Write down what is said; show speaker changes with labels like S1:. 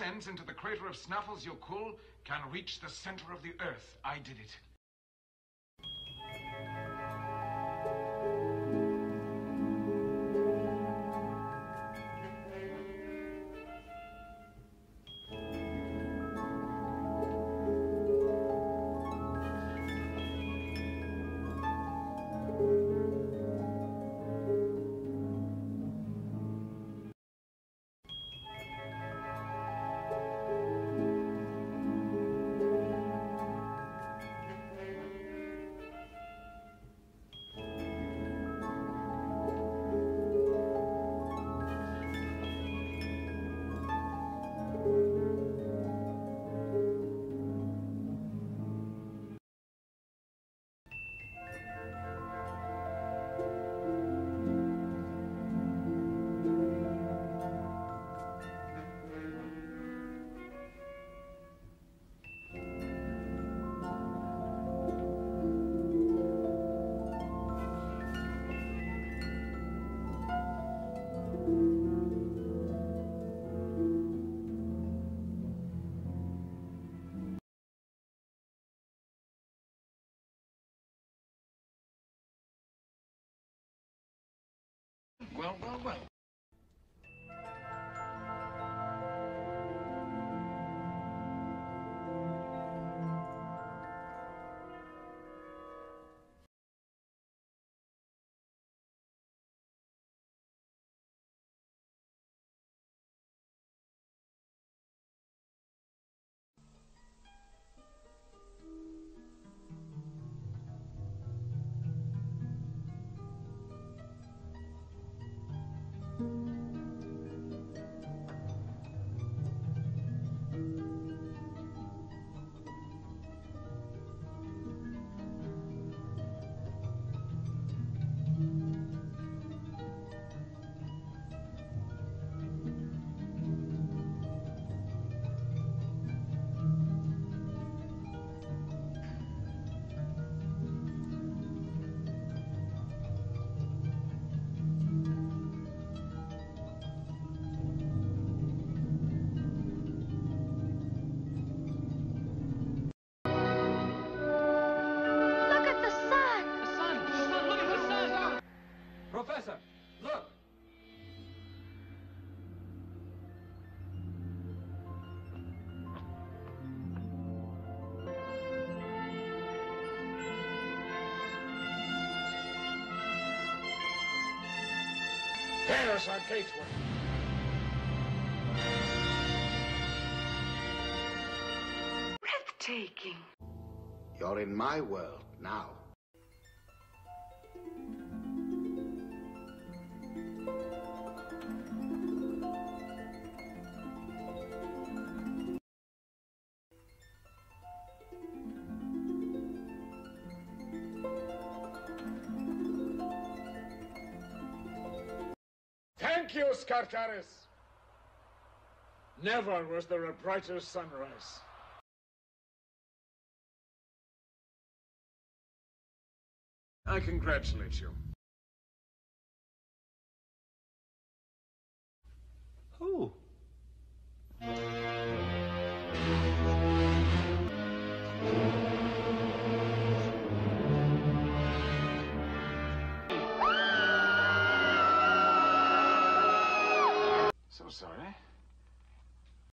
S1: descends into the crater of Snaefells Jokull can reach the center of the Earth. I did it. Well, well, well.
S2: There's our gateway.
S3: Breathtaking.
S4: You're in my world now.
S2: Thank you. Never was there a brighter sunrise. I congratulate you.
S1: So sorry.